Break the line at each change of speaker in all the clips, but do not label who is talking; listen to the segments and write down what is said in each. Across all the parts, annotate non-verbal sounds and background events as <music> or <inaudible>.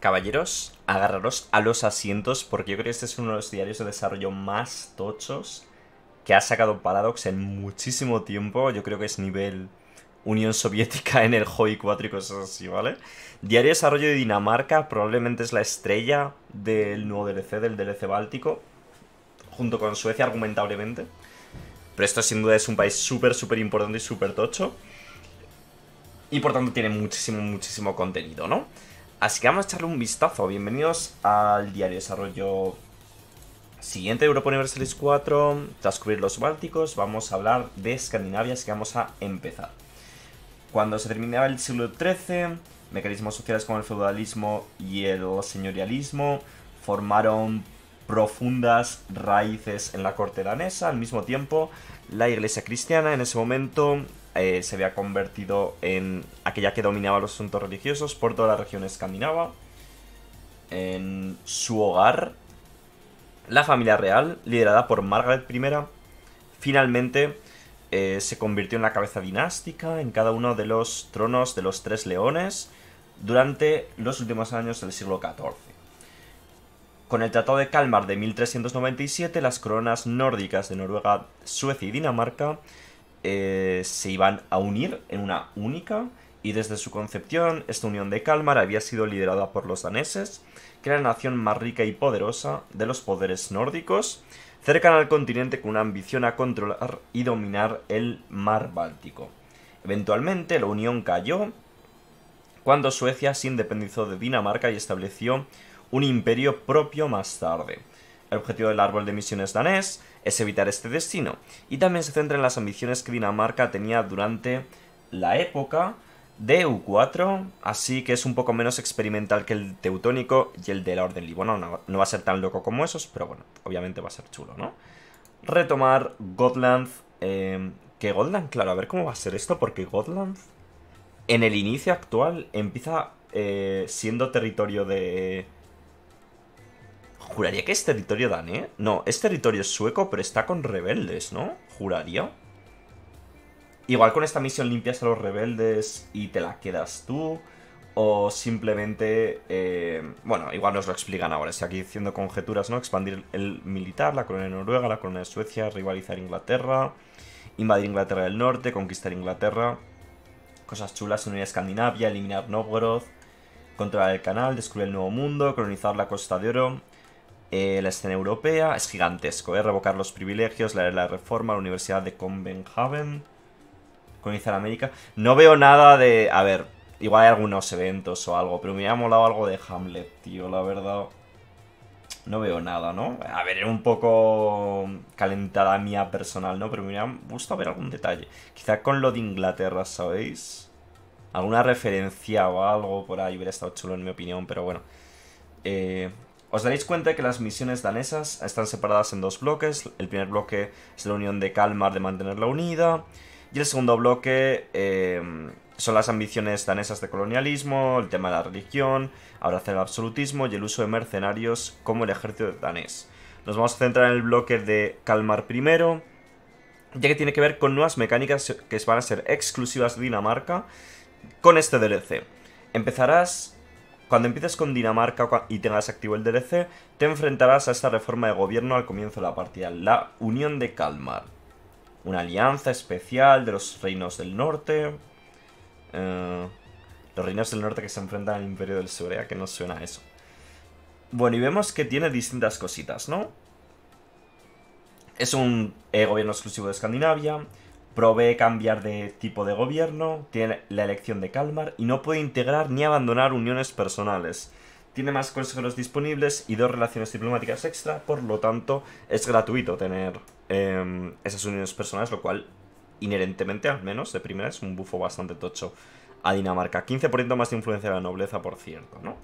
Caballeros, agarraros a los asientos porque yo creo que este es uno de los diarios de desarrollo más tochos que ha sacado Paradox en muchísimo tiempo. Yo creo que es nivel Unión Soviética en el HOI 4 y cosas así, ¿vale? Diario de desarrollo de Dinamarca probablemente es la estrella del nuevo DLC, del DLC Báltico, junto con Suecia argumentablemente. Pero esto sin duda es un país súper, súper importante y súper tocho. Y por tanto tiene muchísimo, muchísimo contenido, ¿no? Así que vamos a echarle un vistazo. Bienvenidos al diario de desarrollo siguiente de Europa Universalis 4. Tras cubrir los bálticos, vamos a hablar de Escandinavia, así que vamos a empezar. Cuando se terminaba el siglo XIII, mecanismos sociales como el feudalismo y el señorialismo formaron profundas raíces en la corte danesa. Al mismo tiempo, la iglesia cristiana en ese momento eh, se había convertido en aquella que dominaba los asuntos religiosos por toda la región escandinava. En su hogar, la familia real, liderada por Margaret I, finalmente eh, se convirtió en la cabeza dinástica en cada uno de los tronos de los tres leones durante los últimos años del siglo XIV. Con el Tratado de Kalmar de 1397, las coronas nórdicas de Noruega, Suecia y Dinamarca eh, se iban a unir en una única y desde su concepción esta unión de Kalmar había sido liderada por los daneses, que era la nación más rica y poderosa de los poderes nórdicos, cercana al continente con una ambición a controlar y dominar el mar Báltico. Eventualmente la unión cayó cuando Suecia se independizó de Dinamarca y estableció un imperio propio más tarde. El objetivo del árbol de misiones danés es evitar este destino, y también se centra en las ambiciones que Dinamarca tenía durante la época de U4, así que es un poco menos experimental que el teutónico y el de la Orden Bueno, no, va a ser tan loco como esos, pero bueno, obviamente va a ser chulo, ¿no? Retomar Gotland, eh, que Gotland, claro, a ver cómo va a ser esto, porque Gotland en el inicio actual empieza eh, siendo territorio de Juraría que es territorio danés. No, es territorio sueco, pero está con rebeldes, ¿no? Juraría. Igual con esta misión limpias a los rebeldes y te la quedas tú. O simplemente... Eh, bueno, igual nos lo explican ahora. Estoy aquí haciendo conjeturas, ¿no? Expandir el militar, la corona de Noruega, la corona de Suecia, rivalizar Inglaterra, invadir Inglaterra del Norte, conquistar Inglaterra. Cosas chulas, unir a Escandinavia, eliminar Novgorod, controlar el canal, descubrir el nuevo mundo, colonizar la Costa de Oro, eh, la escena europea es gigantesco, ¿eh? Revocar los privilegios, la, la reforma, la Universidad de Copenhagen, colonizar América. No veo nada de... A ver, igual hay algunos eventos o algo, pero me ha molado algo de Hamlet, tío, la verdad. No veo nada, ¿no? A ver, era un poco calentada mía personal, ¿no? Pero me hubiera gustado ver algún detalle. Quizá con lo de Inglaterra, ¿sabéis? Alguna referencia o algo por ahí hubiera estado chulo en mi opinión, pero bueno. Eh, os daréis cuenta que las misiones danesas están separadas en dos bloques. El primer bloque es la unión de Kalmar de mantenerla unida. Y el segundo bloque eh, son las ambiciones danesas de colonialismo, el tema de la religión, abrazar el absolutismo y el uso de mercenarios como el ejército danés. Nos vamos a centrar en el bloque de Kalmar primero, ya que tiene que ver con nuevas mecánicas que van a ser exclusivas de Dinamarca con este DLC. Empezarás cuando empieces con Dinamarca y tengas activo el DLC, te enfrentarás a esta reforma de gobierno al comienzo de la partida, la Unión de Kalmar. Una alianza especial de los reinos del norte. Eh, los reinos del norte que se enfrentan al Imperio del Sur, ¿eh? que no suena eso. Bueno, y vemos que tiene distintas cositas, ¿no? Es un eh, gobierno exclusivo de Escandinavia provee cambiar de tipo de gobierno, tiene la elección de Kalmar y no puede integrar ni abandonar uniones personales. Tiene más consejeros disponibles y dos relaciones diplomáticas extra, por lo tanto es gratuito tener em, esas uniones personales, lo cual inherentemente, al menos de primera, es un bufo bastante tocho a Dinamarca. 15% más de influencia de la nobleza, por cierto, ¿no?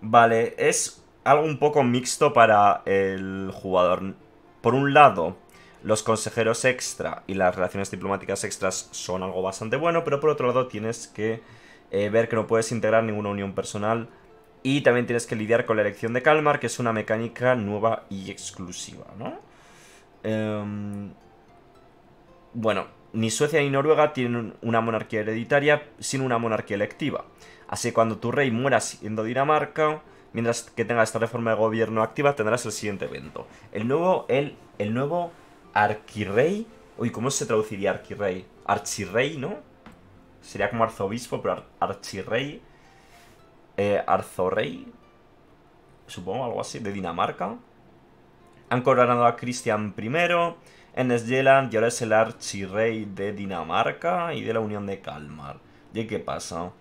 Vale, es algo un poco mixto para el jugador. Por un lado, los consejeros extra y las relaciones diplomáticas extras son algo bastante bueno, pero por otro lado tienes que eh, ver que no puedes integrar ninguna unión personal y también tienes que lidiar con la elección de Kalmar, que es una mecánica nueva y exclusiva, ¿no? Em, bueno, ni Suecia ni Noruega tienen una monarquía hereditaria, sino una monarquía electiva. Así cuando tu rey muera siendo Dinamarca, mientras que tenga esta reforma de gobierno activa, tendrás el siguiente evento. El nuevo, el, el nuevo arquirrey. Uy, ¿cómo se traduciría arquirrey? Archirrey, ¿no? Sería como arzobispo, pero archirrey. Eh, arzorrey. Supongo algo así, de Dinamarca. Han coronado a Cristian I en Esjeland y ahora es el archirrey de Dinamarca y de la Unión de Kalmar. ¿Y qué pasa?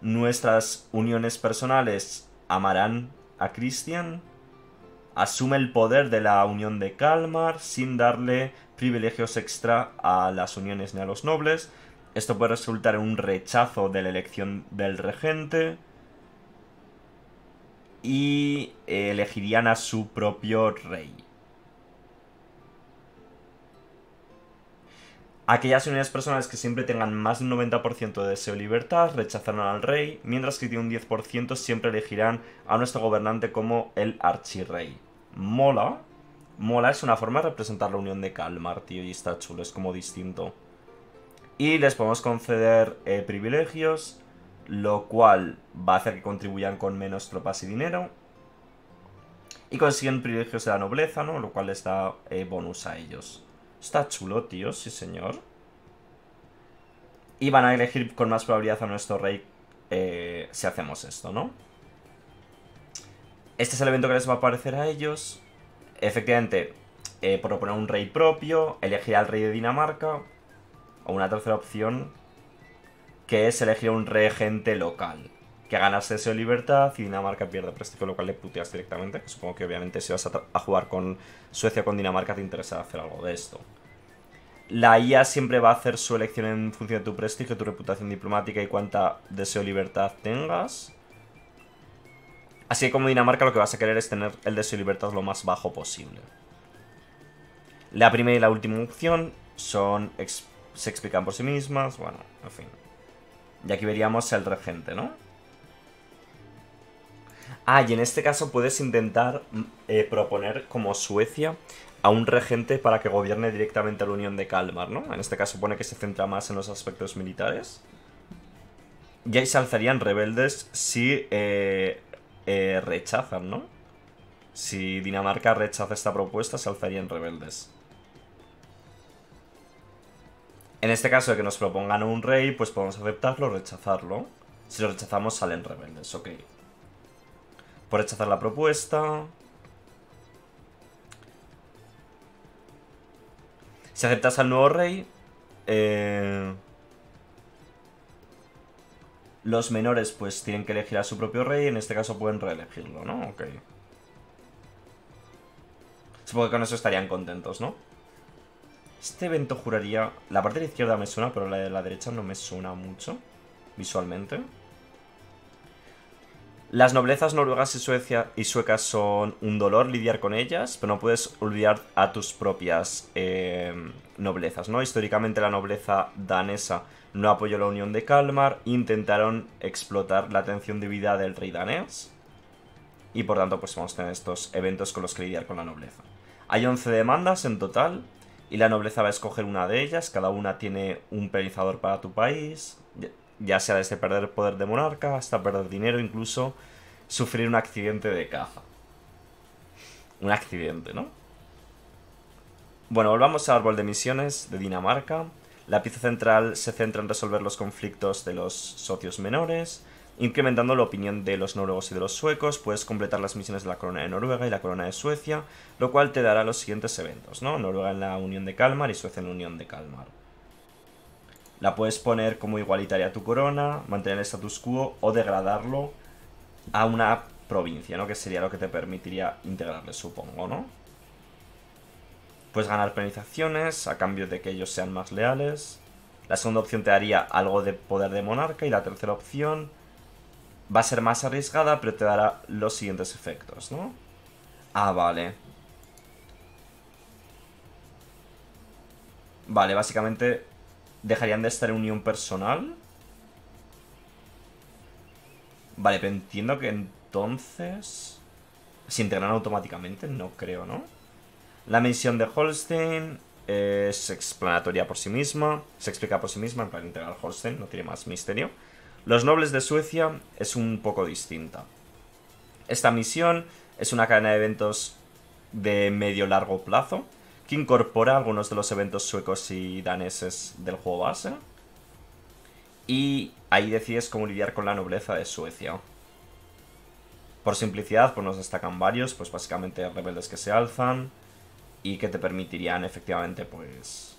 Nuestras uniones personales amarán a Cristian. Asume el poder de la Unión de Kalmar sin darle privilegios extra a las uniones ni a los nobles. Esto puede resultar en un rechazo de la elección del regente. Y elegirían a su propio rey. Aquellas unidades personales que siempre tengan más de un 90% de deseo de libertad rechazarán al rey, mientras que tiene un 10% siempre elegirán a nuestro gobernante como el archirrey. Mola. Mola es una forma de representar la unión de Kalmar, tío, y está chulo, es como distinto. Y les podemos conceder eh, privilegios, lo cual va a hacer que contribuyan con menos tropas y dinero. Y consiguen privilegios de la nobleza, ¿no? Lo cual les da eh, bonus a ellos. Está chulo, tío, sí señor. Y van a elegir con más probabilidad a nuestro rey eh, si hacemos esto, ¿no? Este es el evento que les va a aparecer a ellos. Efectivamente, eh, proponer un rey propio, elegir al rey de Dinamarca. O una tercera opción, que es elegir un regente local que ganas deseo de libertad y Dinamarca pierde prestigio, lo cual le puteas directamente. Supongo que obviamente si vas a, jugar con Suecia o con Dinamarca te interesa hacer algo de esto. La IA siempre va a hacer su elección en función de tu prestigio, tu reputación diplomática y cuánta deseo de libertad tengas. Así que como Dinamarca lo que vas a querer es tener el deseo de libertad lo más bajo posible. La primera y la última opción son se explican por sí mismas, bueno, en fin. Y aquí veríamos el regente, ¿no? Ah, y en este caso puedes intentar mm, eh, proponer como Suecia a un regente para que gobierne directamente a la Unión de Kalmar, ¿no? En este caso pone que se centra más en los aspectos militares. Y ahí se alzarían rebeldes si eh, eh, rechazan, ¿no? Si Dinamarca rechaza esta propuesta, se alzarían rebeldes. En este caso de que nos propongan un rey, pues podemos aceptarlo o rechazarlo. Si lo rechazamos, salen rebeldes, ok por rechazar la propuesta. Si aceptas al nuevo rey, eh, los menores pues tienen que elegir a su propio rey, en este caso pueden reelegirlo, ¿no? Ok. Supongo que con eso estarían contentos, ¿no? Este evento juraría... La parte de la izquierda me suena, pero la de la derecha no me suena mucho, visualmente. Las noblezas noruegas y, Suecia y suecas son un dolor lidiar con ellas, pero no puedes olvidar a tus propias eh, noblezas, ¿no? Históricamente la nobleza danesa no apoyó la unión de Kalmar, intentaron explotar la atención de vida del rey danés, y por tanto pues vamos a tener estos eventos con los que lidiar con la nobleza. Hay 11 demandas en total, y la nobleza va a escoger una de ellas, cada una tiene un penalizador para tu país, ya sea desde perder poder de monarca hasta perder dinero, incluso sufrir un accidente de caza. Un accidente, ¿no? Bueno, volvamos al árbol de misiones de Dinamarca. La pieza central se centra en resolver los conflictos de los socios menores, incrementando la opinión de los noruegos y de los suecos, puedes completar las misiones de la corona de Noruega y la corona de Suecia, lo cual te dará los siguientes eventos, ¿no? Noruega en la Unión de Kalmar y Suecia en la Unión de Kalmar. La puedes poner como igualitaria a tu corona, mantener el status quo o degradarlo a una provincia, ¿no? Que sería lo que te permitiría integrarle, supongo, ¿no? Puedes ganar penalizaciones a cambio de que ellos sean más leales. La segunda opción te daría algo de poder de monarca y la tercera opción va a ser más arriesgada, pero te dará los siguientes efectos, ¿no? Ah, vale. Vale, básicamente dejarían de estar en unión personal. Vale, pero entiendo que entonces... ¿Se integran automáticamente? No creo, ¿no? La misión de Holstein es explanatoria por sí misma, se explica por sí misma, en plan integral Holstein, no tiene más misterio. Los nobles de Suecia es un poco distinta. Esta misión es una cadena de eventos de medio largo plazo que incorpora algunos de los eventos suecos y daneses del juego base. Y ahí decides cómo lidiar con la nobleza de Suecia. Por simplicidad, pues nos destacan varios, pues básicamente rebeldes que se alzan y que te permitirían efectivamente, pues,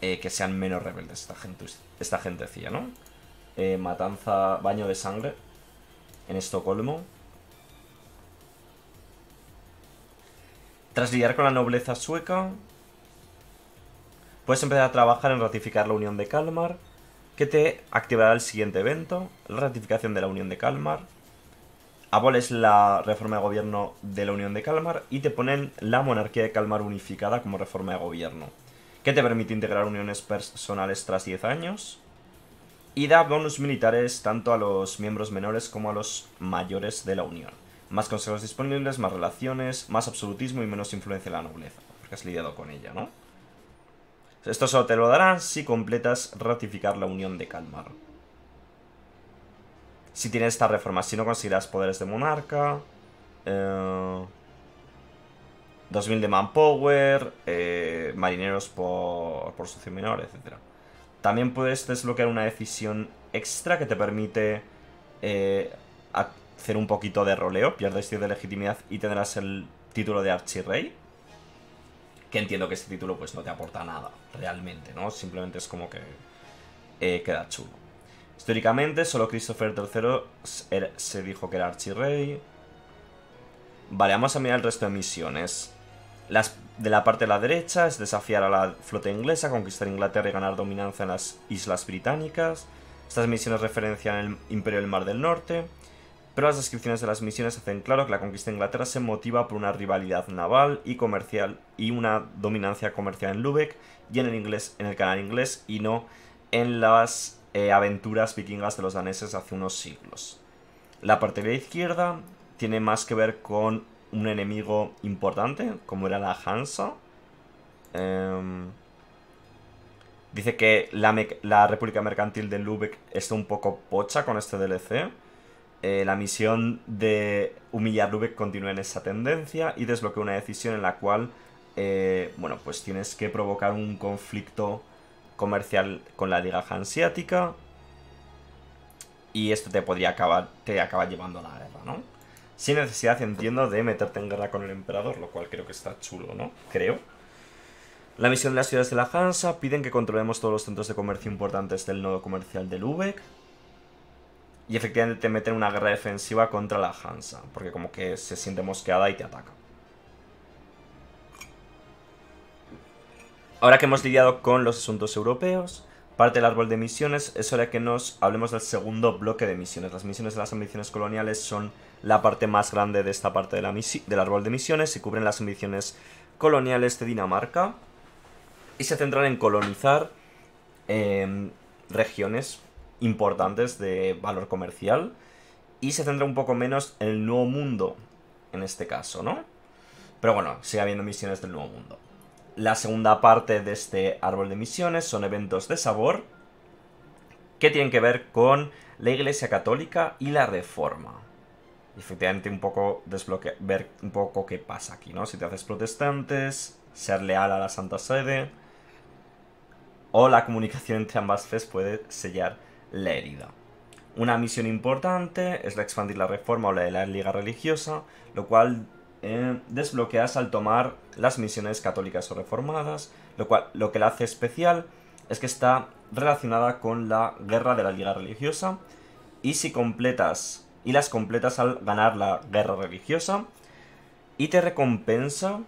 eh, que sean menos rebeldes esta gente, esta ¿no? Eh, matanza, baño de sangre en Estocolmo. Tras lidiar con la nobleza sueca, puedes empezar a trabajar en ratificar la Unión de Kalmar, que te activará el siguiente evento, la ratificación de la Unión de Kalmar. Aboles la reforma de gobierno de la Unión de Kalmar y te ponen la monarquía de Kalmar unificada como reforma de gobierno, que te permite integrar uniones personales tras 10 años y da bonus militares tanto a los miembros menores como a los mayores de la Unión. Más consejos disponibles, más relaciones, más absolutismo y menos influencia en la nobleza, porque has lidiado con ella, ¿no? Esto solo te lo darán si completas ratificar la Unión de Kalmar. Si tienes esta reforma, si no conseguirás poderes de monarca, 2000 eh, de manpower, eh, marineros por, por socio menor, etcétera. También puedes desbloquear una decisión extra que te permite eh, hacer un poquito de roleo, pierdes 10 de legitimidad y tendrás el título de Archirrey. Que entiendo que este título pues no te aporta nada, realmente, ¿no? Simplemente es como que eh, queda chulo. Históricamente, solo Christopher III se dijo que era Archirrey. Vale, vamos a mirar el resto de misiones. Las de la parte de la derecha es desafiar a la flota inglesa, conquistar Inglaterra y ganar dominancia en las islas británicas. Estas misiones referencian el Imperio del Mar del Norte, pero las descripciones de las misiones hacen claro que la conquista de Inglaterra se motiva por una rivalidad naval y comercial y una dominancia comercial en Lübeck y en el, inglés, en el canal inglés y no en las eh, aventuras vikingas de los daneses hace unos siglos. La parte de la izquierda tiene más que ver con un enemigo importante, como era la Hansa. Em, dice que la, República Mercantil de Lübeck está un poco pocha con este DLC. Eh, la misión de humillar Lübeck continúa en esa tendencia y desbloquea una decisión en la cual, eh, bueno, pues tienes que provocar un conflicto comercial con la Liga Hanseática y esto te podría acabar, te acaba llevando a la guerra, ¿no? sin necesidad, entiendo, de meterte en guerra con el emperador, lo cual creo que está chulo, ¿no? Creo. La misión de las ciudades de la Hansa piden que controlemos todos los centros de comercio importantes del nodo comercial de Lübeck. Y efectivamente te meten una guerra defensiva contra la Hansa, porque como que se siente mosqueada y te ataca. Ahora que hemos lidiado con los asuntos europeos, parte del árbol de misiones, es hora que nos hablemos del segundo bloque de misiones. Las misiones de las ambiciones coloniales son la parte más grande de esta parte de la del árbol de misiones y cubren las ambiciones coloniales de Dinamarca y se centran en colonizar em, regiones importantes de valor comercial y se centra un poco menos en el nuevo mundo en este caso, ¿no? Pero bueno, sigue habiendo misiones del nuevo mundo. La segunda parte de este árbol de misiones son eventos de sabor que tienen que ver con la Iglesia Católica y la Reforma. Efectivamente un poco desbloquear, ver un poco qué pasa aquí, ¿no? Si te haces protestantes, ser leal a la Santa Sede, o la comunicación entre ambas fes puede sellar la herida. Una misión importante es la expandir la reforma o la de la liga religiosa, lo cual eh, desbloqueas al tomar las misiones católicas o reformadas, lo cual lo que la hace especial es que está relacionada con la guerra de la liga religiosa y si completas y las completas al ganar la guerra religiosa y te recompensa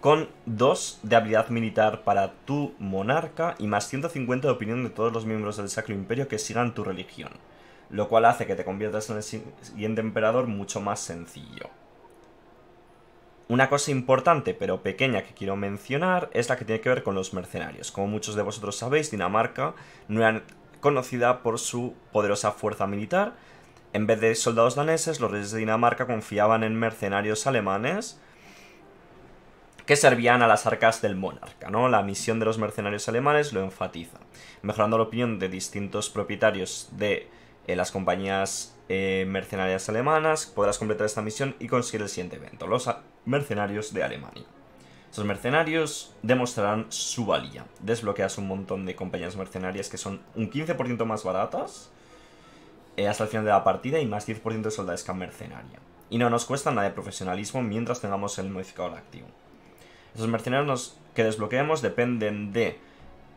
con 2 de habilidad militar para tu monarca y más 150 de opinión de todos los miembros del Sacro Imperio que sigan tu religión lo cual hace que te conviertas en el siguiente emperador mucho más sencillo. Una cosa importante pero pequeña que quiero mencionar es la que tiene que ver con los mercenarios. Como muchos de vosotros sabéis, Dinamarca no era conocida por su poderosa fuerza militar. En vez de soldados daneses, los reyes de Dinamarca confiaban en mercenarios alemanes que servían a las arcas del monarca, ¿no? La misión de los mercenarios alemanes lo enfatiza, mejorando la opinión de distintos propietarios de eh, las compañías eh, mercenarias alemanas, podrás completar esta misión y conseguir el siguiente evento, los mercenarios de Alemania. Esos mercenarios demostrarán su valía. Desbloqueas un montón de compañías mercenarias que son un 15% más baratas eh, hasta el final de la partida y más 10% de soldadesca mercenaria. Y no nos cuesta nada de profesionalismo mientras tengamos el modificador activo. Esos mercenarios que desbloqueemos dependen de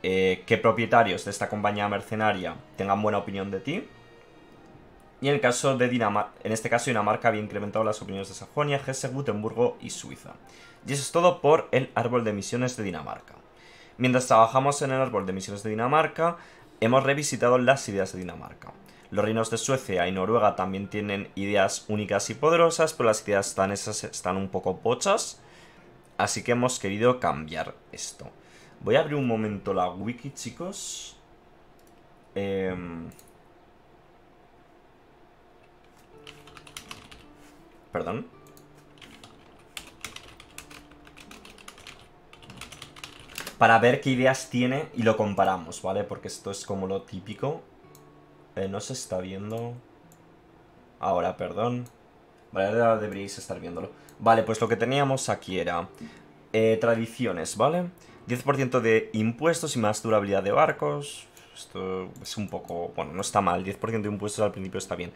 eh, que propietarios de esta compañía mercenaria tengan buena opinión de ti. Y en el caso de Dinamarca, en este caso Dinamarca había incrementado las opiniones de Sajonia, Hesse, Gutenburgo y Suiza. Y eso es todo por el árbol de misiones de Dinamarca. Mientras trabajamos en el árbol de misiones de Dinamarca, hemos revisitado las ideas de Dinamarca. Los reinos de Suecia y Noruega también tienen ideas únicas y poderosas, pero las ideas danesas están un poco pochas Así que hemos querido cambiar esto. Voy a abrir un momento la wiki, chicos. Em, perdón. Para ver qué ideas tiene y lo comparamos, ¿vale? Porque esto es como lo típico. Eh, no se está viendo. Ahora, perdón. Vale, ahora deberíais estar viéndolo. Vale, pues lo que teníamos aquí era eh, tradiciones, ¿vale? 10% de impuestos y más durabilidad de barcos. Esto es un poco... Bueno, no está mal. 10% de impuestos al principio está bien.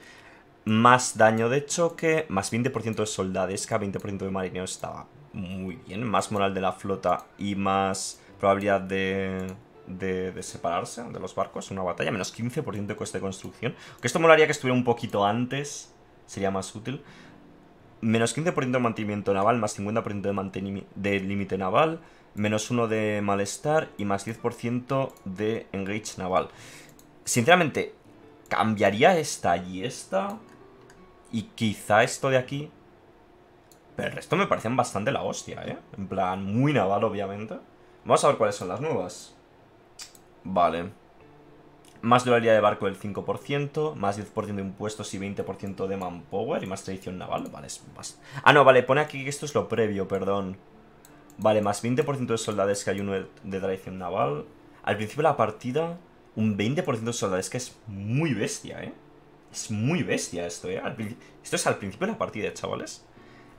Más daño de choque, más 20% de soldadesca, 20% de marineros estaba muy bien. Más moral de la flota y más probabilidad de, de, separarse de los barcos una batalla. Menos 15% de coste de construcción. Que esto molaría que estuviera un poquito antes. Sería más útil menos 15% de mantenimiento naval, más 50% de, de límite naval, menos 1 de malestar y más 10% de engage naval. Sinceramente, cambiaría esta y esta. Y quizá esto de aquí. Pero el resto me parecen bastante la hostia, ¿eh? En plan, muy naval, obviamente. Vamos a ver cuáles son las nuevas. Vale. Más durabilidad de barco del 5%, más 10% de impuestos y 20% de manpower y más tradición naval. Vale, es más... Ah, no, vale, pone aquí que esto es lo previo, perdón. Vale, más 20% de soldades que hay uno de, tradición naval. Al principio de la partida, un 20% de soldades que es muy bestia, ¿eh? Es muy bestia esto, ¿eh? Esto es al principio de la partida, chavales.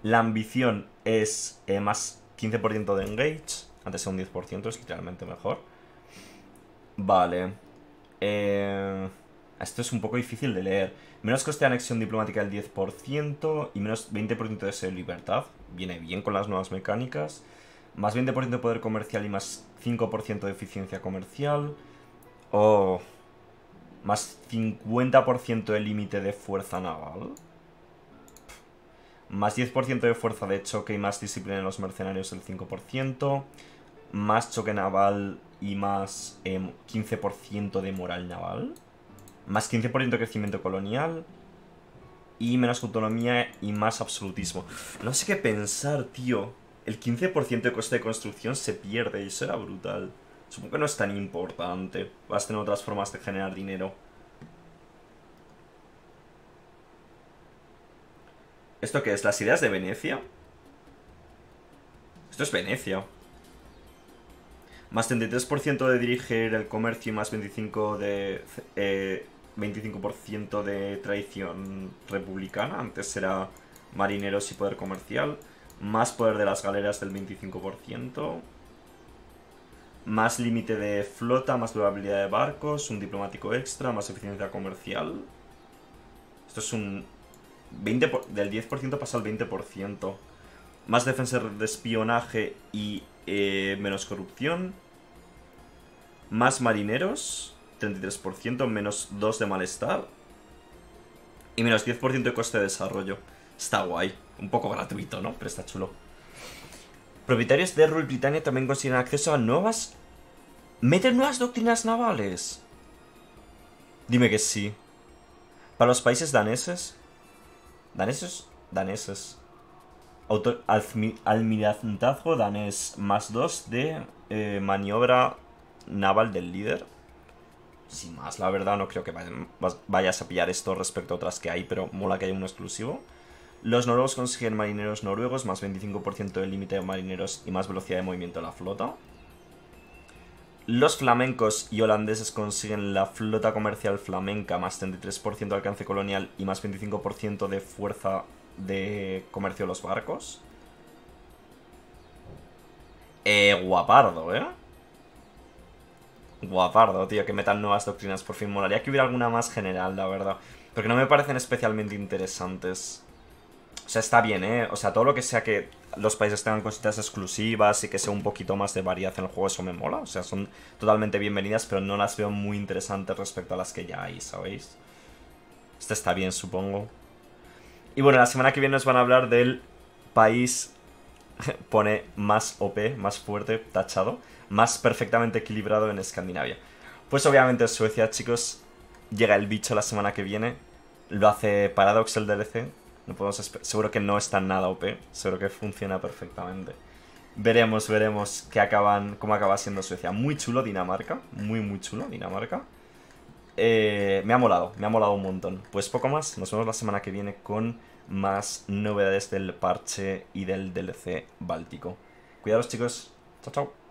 La ambición es eh, más 15% de engage. Antes era un 10%, es literalmente mejor. Vale. Eh, esto es un poco difícil de leer. Menos coste de anexión diplomática del 10% y menos 20% de ser libertad. Viene bien con las nuevas mecánicas. Más 20% de poder comercial y más 5% de eficiencia comercial. O más 50% de límite de fuerza naval. Más 10% de fuerza de choque y más disciplina en los mercenarios del 5%. Más choque naval y más 15% em, de moral naval. Más 15% de crecimiento colonial. Y menos autonomía y más absolutismo. No sé qué pensar, tío. El 15% de coste de construcción se pierde y eso era brutal. Supongo que no es tan importante. Vas a tener otras formas de generar dinero. ¿Esto qué es? ¿Las ideas de Venecia? Esto es Venecia. Más 33% de dirigir el comercio y más 25% de, eh, 25 de tradición republicana. Antes era marineros y poder comercial. Más poder de las galeras del 25%. Más límite de flota, más durabilidad de barcos, un diplomático extra, más eficiencia comercial. Esto es un 20 del 10% pasa al 20%. Más defensa de espionaje y eh, menos corrupción. Más marineros. 33%, menos 2 de malestar. Y menos 10% de coste de desarrollo. Está guay. Un poco gratuito, ¿no? Pero está chulo. Propietarios de Rule Britannia también consiguen acceso a nuevas... ¿Meten nuevas doctrinas navales? Dime que sí. Para los países daneses... ¿Daneses? Daneses. Auto almirantazgo danés más 2 de eh, maniobra naval del líder. Sin más, la verdad no creo que vayas a pillar esto respecto a otras que hay, pero mola que haya uno exclusivo. Los noruegos consiguen marineros noruegos, más 25% del límite de marineros y más velocidad de movimiento de la flota. Los flamencos y holandeses consiguen la flota comercial flamenca, más 33% de alcance colonial y más 25% de fuerza de comercio de los barcos. Eh, guapardo, ¿eh? Guapardo, tío, que metan nuevas doctrinas. Por fin, molaría que hubiera alguna más general, la verdad. Porque no me parecen especialmente interesantes. O sea, está bien, ¿eh? O sea, todo lo que sea que los países tengan cositas exclusivas y que sea un poquito más de variedad en el juego, eso me mola. O sea, son totalmente bienvenidas, pero no las veo muy interesantes respecto a las que ya hay, ¿sabéis? Este está bien, supongo. Y bueno, la semana que viene nos van a hablar del país, <laughs> pone más OP, más fuerte, tachado, más perfectamente equilibrado en Escandinavia. Pues obviamente Suecia, chicos, llega el bicho la semana que viene, lo hace Paradox el DLC, no podemos seguro que no está nada OP, seguro que funciona perfectamente. Veremos, veremos qué acaban, cómo acaba siendo Suecia. Muy chulo Dinamarca, muy muy chulo Dinamarca. Eh, me ha molado, me ha molado un montón. Pues poco más, nos vemos la semana que viene con más novedades del parche y del DLC báltico. Cuidados chicos, chao chao.